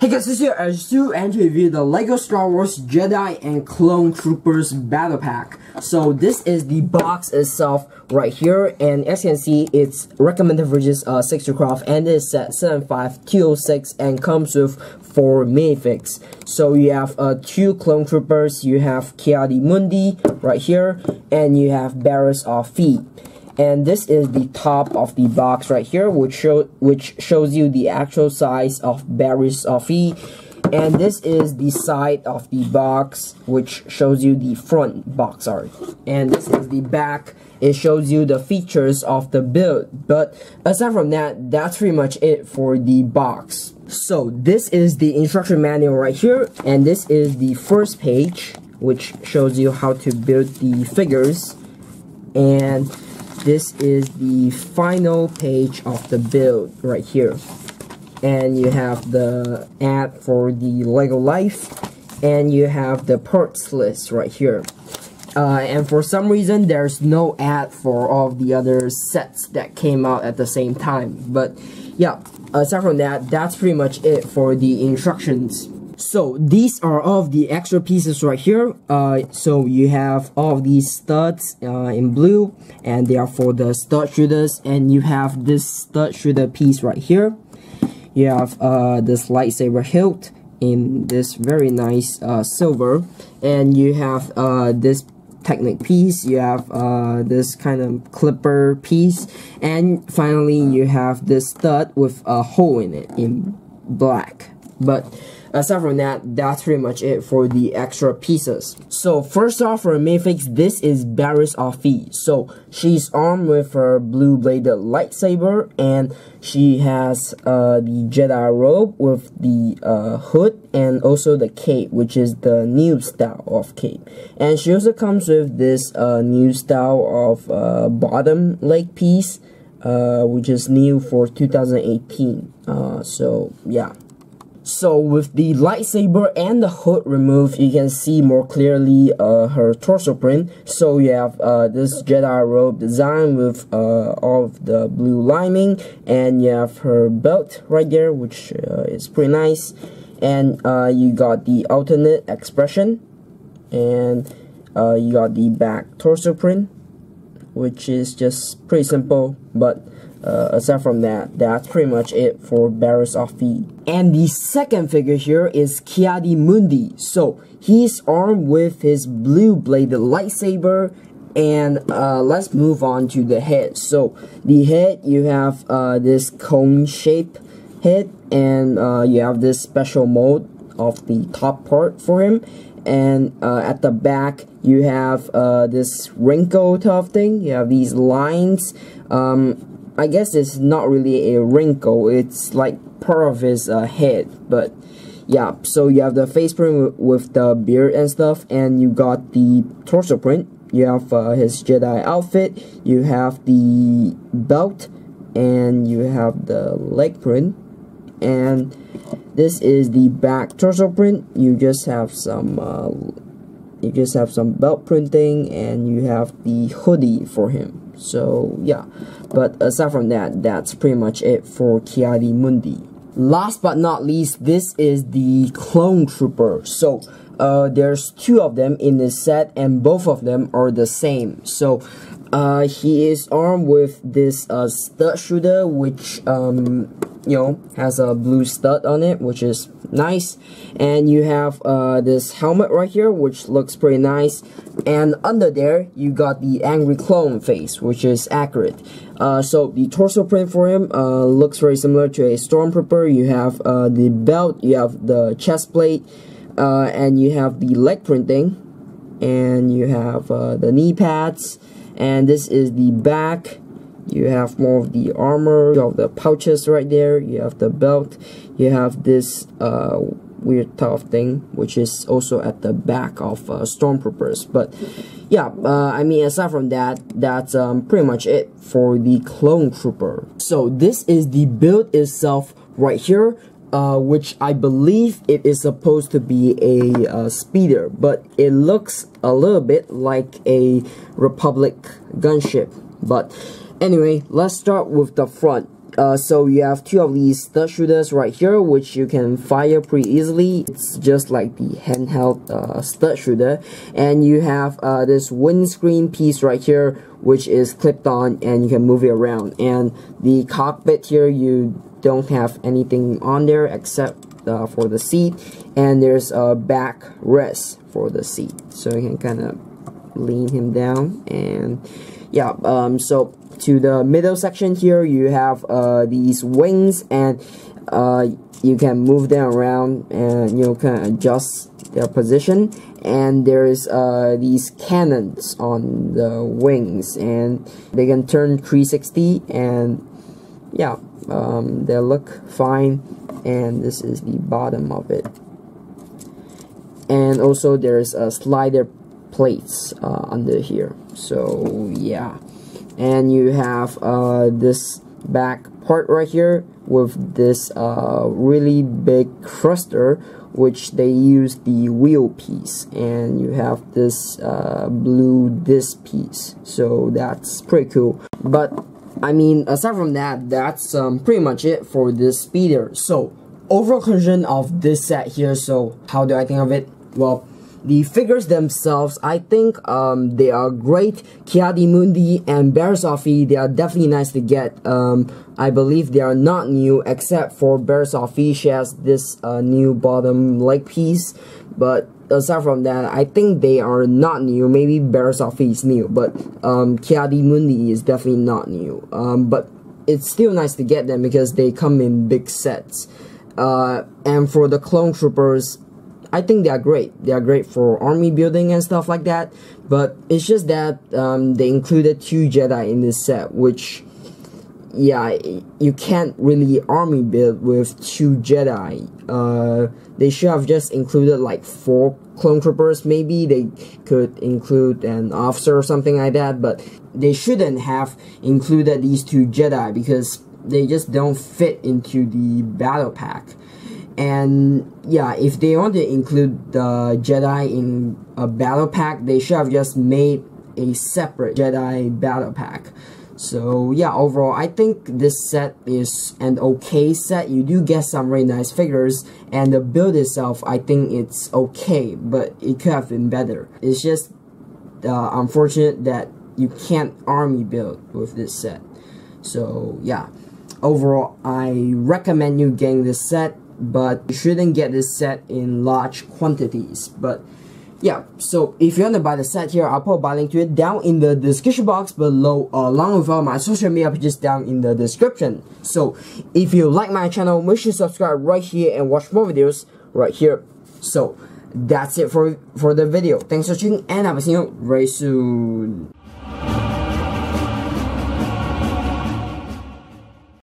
Hey guys, this is Azu and to review the LEGO Star Wars Jedi and Clone Troopers Battle Pack. So this is the box itself right here and as you can see it's recommended for just uh, 6 craft and it's set 75206 and comes with 4 minifigs. So you have uh, 2 Clone Troopers, you have Ki-Adi-Mundi right here and you have Barriss Offee and this is the top of the box right here which show which shows you the actual size of Barriss Offee and this is the side of the box which shows you the front box art. And this is the back. It shows you the features of the build. But aside from that that's pretty much it for the box. So this is the instruction manual right here. And this is the first page which shows you how to build the figures. And this is the final page of the build right here. And you have the ad for the lego life and you have the parts list right here. Uh, and for some reason there's no ad for all the other sets that came out at the same time. But yeah aside from that that's pretty much it for the instructions so these are all of the extra pieces right here. Uh, so you have all of these studs uh, in blue and they are for the stud shooters and you have this stud shooter piece right here. You have uh, this lightsaber hilt in this very nice uh, silver and you have uh, this technic piece, you have uh, this kind of clipper piece, and finally you have this stud with a hole in it in black. But aside from that, that's pretty much it for the extra pieces. So first off for a Mayfix, this is Barriss Offee. So she's armed with her blue bladed lightsaber and she has uh, the Jedi robe with the uh, hood and also the cape, which is the new style of cape. And she also comes with this uh, new style of uh, bottom leg piece, uh, which is new for 2018. Uh, so yeah. So with the lightsaber and the hood removed, you can see more clearly uh, her torso print. So you have uh, this Jedi robe design with uh, all of the blue lining, and you have her belt right there, which uh, is pretty nice. And uh, you got the alternate expression, and uh, you got the back torso print, which is just pretty simple, but uh, aside from that, that's pretty much it for Barriss Offee. And the second figure here is Ki-Adi-Mundi. So, he's armed with his blue-bladed lightsaber and uh, let's move on to the head. So, the head, you have uh, this cone shape head and uh, you have this special mode of the top part for him and uh, at the back you have uh, this wrinkle of thing you have these lines um, I guess it's not really a wrinkle, it's like part of his uh, head, but yeah, so you have the face print with the beard and stuff, and you got the torso print, you have uh, his Jedi outfit, you have the belt, and you have the leg print, and this is the back torso print, you just have some, uh, you just have some belt printing, and you have the hoodie for him. So yeah, but aside from that, that's pretty much it for Ki-Adi-Mundi. Last but not least, this is the Clone Trooper. So uh, there's two of them in this set and both of them are the same. So uh, he is armed with this uh, stud shooter which um, you know has a blue stud on it which is nice. And you have uh, this helmet right here which looks pretty nice. And under there you got the angry clone face which is accurate. Uh, so the torso print for him uh, looks very similar to a stormtrooper. You have uh, the belt you have the chest plate uh, and you have the leg printing. And you have uh, the knee pads. And this is the back you have more of the armor you have the pouches right there you have the belt you have this uh, weird tough thing which is also at the back of uh, stormtroopers but yeah uh, i mean aside from that that's um, pretty much it for the clone trooper so this is the build itself right here uh, which I believe it is supposed to be a uh, speeder, but it looks a little bit like a Republic gunship. But anyway, let's start with the front. uh, so you have two of these stud shooters right here which you can fire pretty easily. It's just like the handheld uh, stud shooter. And you have uh, this windscreen piece right here which is clipped on and you can move it around. And the cockpit here you don't have anything on there except uh, for the seat. And there's a back rest for the seat. So you can kind of lean him down and yeah um, so to the middle section here you have uh, these wings and uh, you can move them around and you know of adjust their position. And there's uh, these cannons on the wings and they can turn 360 and yeah um, they look fine. And this is the bottom of it. And also there's a slider plates uh, under here so yeah. And you have uh, this back part right here with this uh, really big thruster which they use the wheel piece. And you have this uh, blue disc piece. So that's pretty cool. But I mean aside from that that's um, pretty much it for this speeder. So overall conclusion of this set here. So how do I think of it? Well the figures themselves, I think um, they are great. Ki-Adi-Mundi and Bear they are definitely nice to get. Um, I believe they are not new, except for Bear she has this uh, new bottom leg piece. But aside from that, I think they are not new. Maybe Bear is new, but um, Ki-Adi-Mundi is definitely not new. Um, but it's still nice to get them because they come in big sets. Uh, and for the clone troopers, I think they are great. They are great for army building and stuff like that. But it's just that um, they included two Jedi in this set, which, yeah, you can't really army build with two Jedi. Uh, they should have just included like four clone troopers. Maybe they could include an officer or something like that. But they shouldn't have included these two Jedi because they just don't fit into the battle pack and yeah if they want to include the Jedi in a battle pack they should have just made a separate Jedi battle pack. So yeah overall I think this set is an okay set. You do get some really nice figures and the build itself I think it's okay but it could have been better. It's just uh, unfortunate that you can't army build with this set. So yeah overall I recommend you getting this set but you shouldn't get this set in large quantities. But yeah so if you want to buy the set here i'll put a buy link to it down in the description box below along with all my social media pages down in the description. So if you like my channel make sure to subscribe right here and watch more videos right here. So that's it for for the video. Thanks for watching and i'll see you very soon